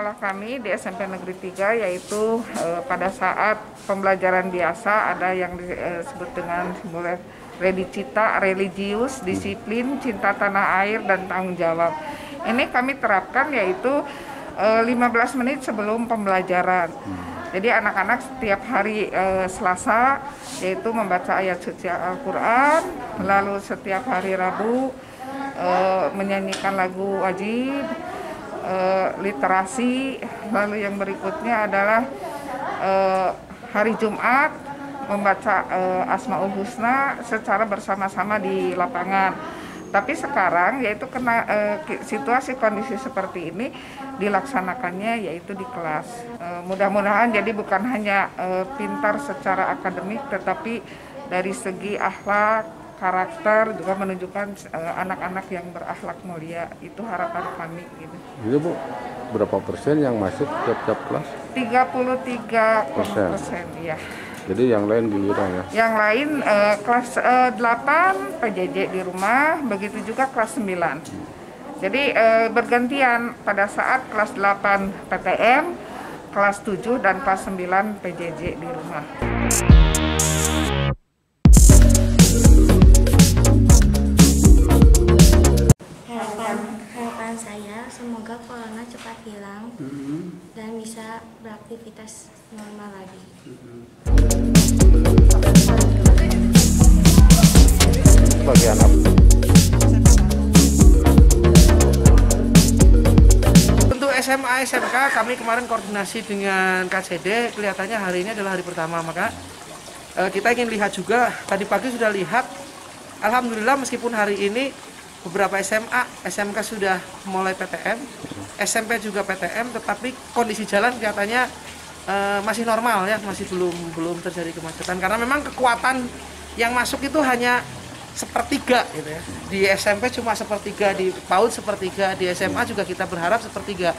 masalah kami di SMP Negeri 3 yaitu eh, pada saat pembelajaran biasa ada yang disebut dengan mulai redicita, religius, disiplin, cinta tanah air dan tanggung jawab. Ini kami terapkan yaitu eh, 15 menit sebelum pembelajaran. Jadi anak-anak setiap hari eh, Selasa yaitu membaca ayat suci Al-Qur'an, lalu setiap hari Rabu eh, menyanyikan lagu wajib, eh, literasi, lalu yang berikutnya adalah eh, hari Jumat membaca eh, Asmaul Husna secara bersama-sama di lapangan. Tapi sekarang yaitu kena ki- situasi kondisi seperti ini dilaksanakannya yaitu di kelas. Eh, mudah-mudahan jadi bukan hanya eh, pintar secara akademik tetapi dari segi akhlak, karakter juga menunjukkan eh, anak-anak yang berakhlak mulia. Itu harapan kami gitu. Itu Bu, berapa persen yang masuk tiap-tiap kelas? 33 Persen. persen ya. Jadi yang lain giliran ya. Yang lain eh, kelas eh, 8 PJJ di rumah, begitu juga kelas 9. Jadi eh, bergantian pada saat kelas 8 PTM, kelas 7 dan kelas 9 PJJ di rumah. Cepat hilang dan bisa beraktivitas normal lagi. Bagi anak. Untuk SMA SMK kami kemarin koordinasi dengan KCD kelihatannya hari ini adalah hari pertama maka eh, kita ingin lihat juga. Tadi pagi sudah lihat. Alhamdulillah meskipun hari ini beberapa SMA SMK sudah mulai PTM SMP juga PTM tetapi kondisi jalan kelihatannya eh, masih normal ya masih belum belum terjadi kemacetan karena memang kekuatan yang masuk itu hanya sepertiga gitu ya. Di SMP cuma sepertiga, di PAUD sepertiga, di SMA juga kita berharap sepertiga.